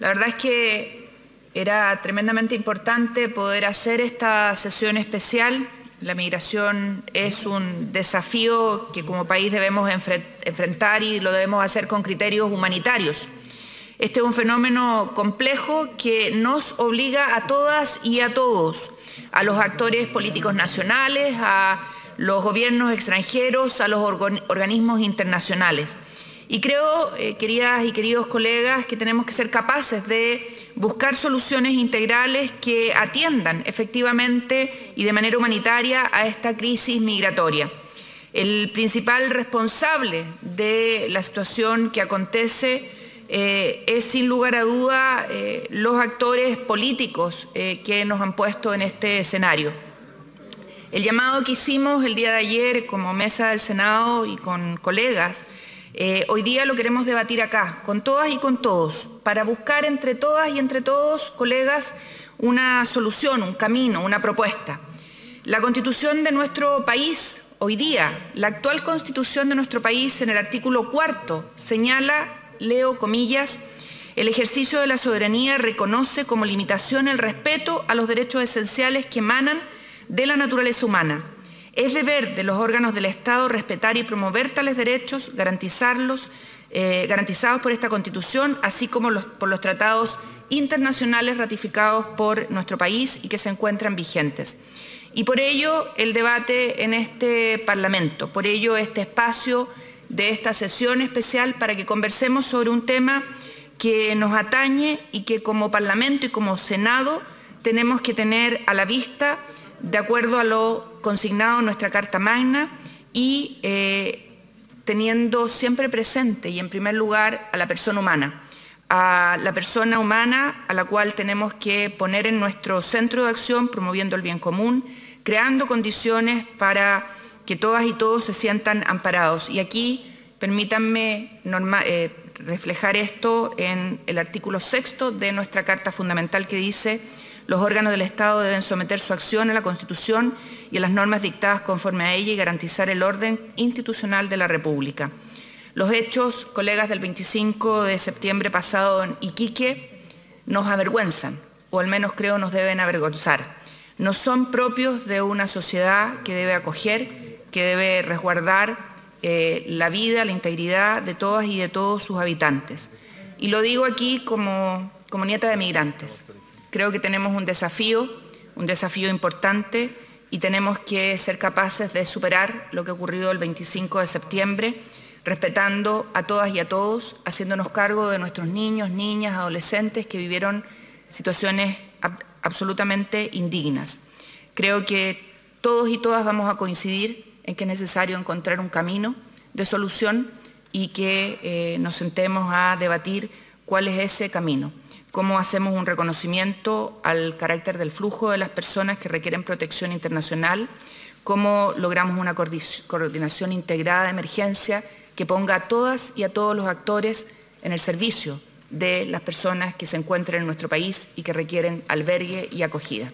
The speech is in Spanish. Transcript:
La verdad es que era tremendamente importante poder hacer esta sesión especial. La migración es un desafío que como país debemos enfrentar y lo debemos hacer con criterios humanitarios. Este es un fenómeno complejo que nos obliga a todas y a todos, a los actores políticos nacionales, a los gobiernos extranjeros, a los organismos internacionales. Y creo, eh, queridas y queridos colegas, que tenemos que ser capaces de buscar soluciones integrales que atiendan efectivamente y de manera humanitaria a esta crisis migratoria. El principal responsable de la situación que acontece eh, es sin lugar a duda eh, los actores políticos que nos han puesto en este escenario. El llamado que hicimos el día de ayer como mesa del Senado y con colegas eh, hoy día lo queremos debatir acá, con todas y con todos, para buscar entre todas y entre todos, colegas, una solución, un camino, una propuesta. La constitución de nuestro país, hoy día, la actual constitución de nuestro país, en el artículo cuarto, señala, leo comillas, el ejercicio de la soberanía reconoce como limitación el respeto a los derechos esenciales que emanan de la naturaleza humana es deber de los órganos del Estado respetar y promover tales derechos, garantizarlos, eh, garantizados por esta Constitución, así como por los tratados internacionales ratificados por nuestro país y que se encuentran vigentes. Y por ello el debate en este Parlamento, por ello este espacio de esta sesión especial para que conversemos sobre un tema que nos atañe y que como Parlamento y como Senado tenemos que tener a la vista de acuerdo a lo consignado en nuestra Carta Magna y eh, teniendo siempre presente y en primer lugar a la persona humana, a la persona humana a la cual tenemos que poner en nuestro centro de acción promoviendo el bien común, creando condiciones para que todas y todos se sientan amparados. Y aquí permítanme eh, reflejar esto en el artículo sexto de nuestra Carta Fundamental que dice los órganos del Estado deben someter su acción a la Constitución y a las normas dictadas conforme a ella y garantizar el orden institucional de la República. Los hechos, colegas, del 25 de septiembre pasado en Iquique nos avergüenzan, o al menos creo nos deben avergonzar. No son propios de una sociedad que debe acoger, que debe resguardar eh, la vida, la integridad de todas y de todos sus habitantes. Y lo digo aquí como, como nieta de migrantes. Creo que tenemos un desafío, un desafío importante y tenemos que ser capaces de superar lo que ocurrió el 25 de septiembre, respetando a todas y a todos, haciéndonos cargo de nuestros niños, niñas, adolescentes que vivieron situaciones absolutamente indignas. Creo que todos y todas vamos a coincidir en que es necesario encontrar un camino de solución y que eh, nos sentemos a debatir cuál es ese camino cómo hacemos un reconocimiento al carácter del flujo de las personas que requieren protección internacional, cómo logramos una coordinación integrada de emergencia que ponga a todas y a todos los actores en el servicio de las personas que se encuentran en nuestro país y que requieren albergue y acogida.